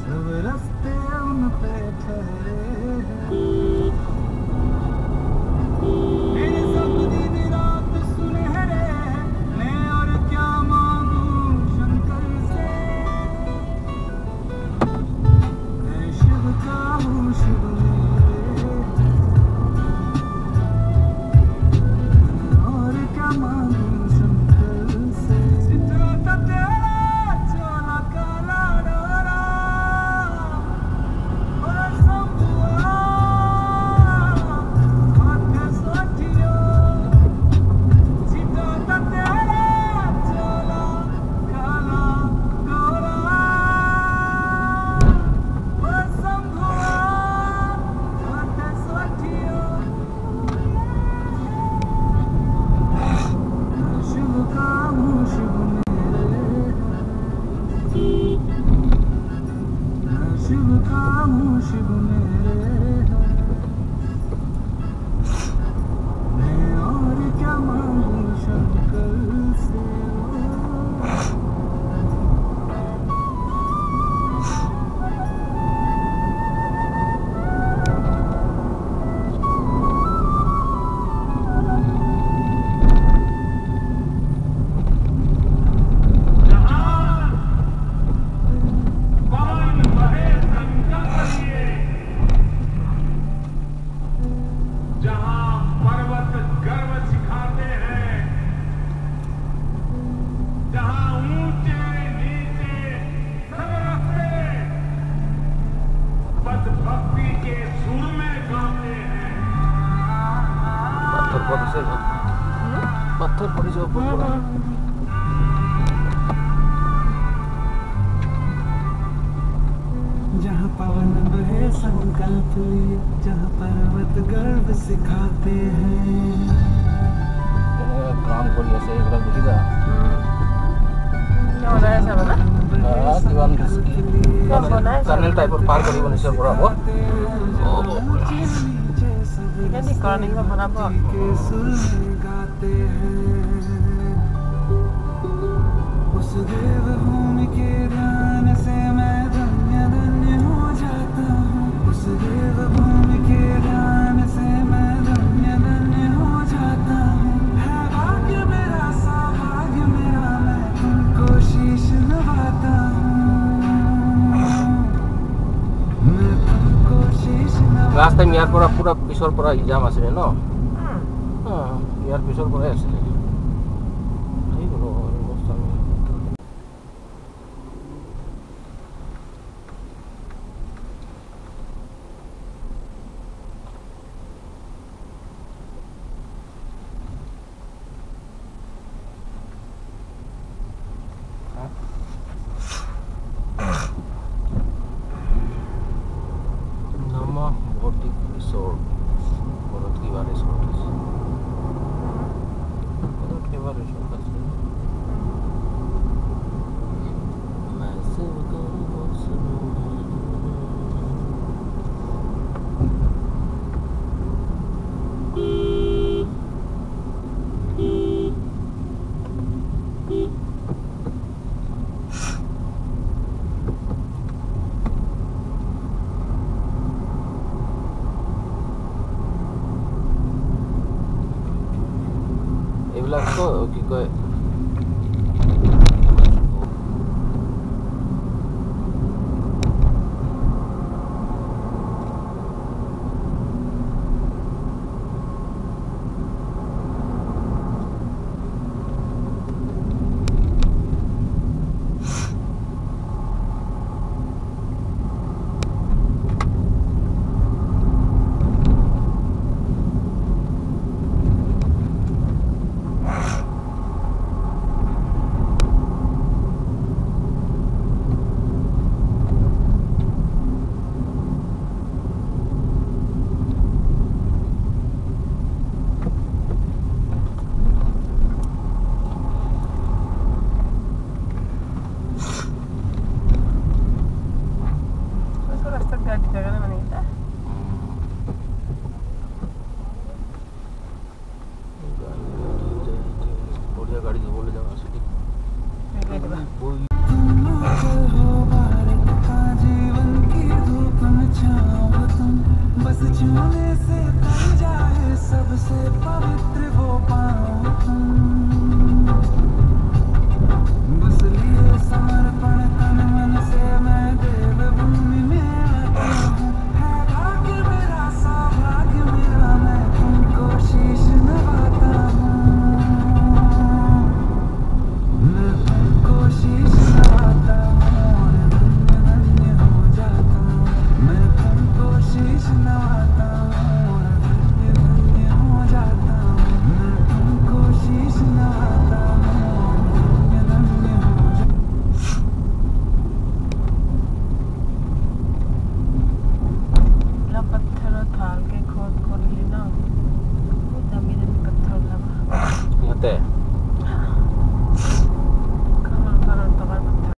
सब रस्ते उन पे ठहरे। पत्थर पत्थर जाओ पूरा जहाँ पवन बहे संकल्प लिए जहाँ पर्वत गर्व सिखाते हैं। हाँ, काम को लिया से एक बार था क्या होना है ऐसा बना हाँ दीवान घिसकी। टाइप और पार करी बनी से पूरा वो Ich kenne dich gar nicht, wenn man abwacht. Last time ইয়াৰ পৰা পূৰা পিছৰ পৰা ইজাম আছিলে ন? ইয়াৰ পিছৰ পৰাই আছিলে। よ、置きえ。that you love डाल के खोद खोद लेना। दमी दमी पत्थर लगा।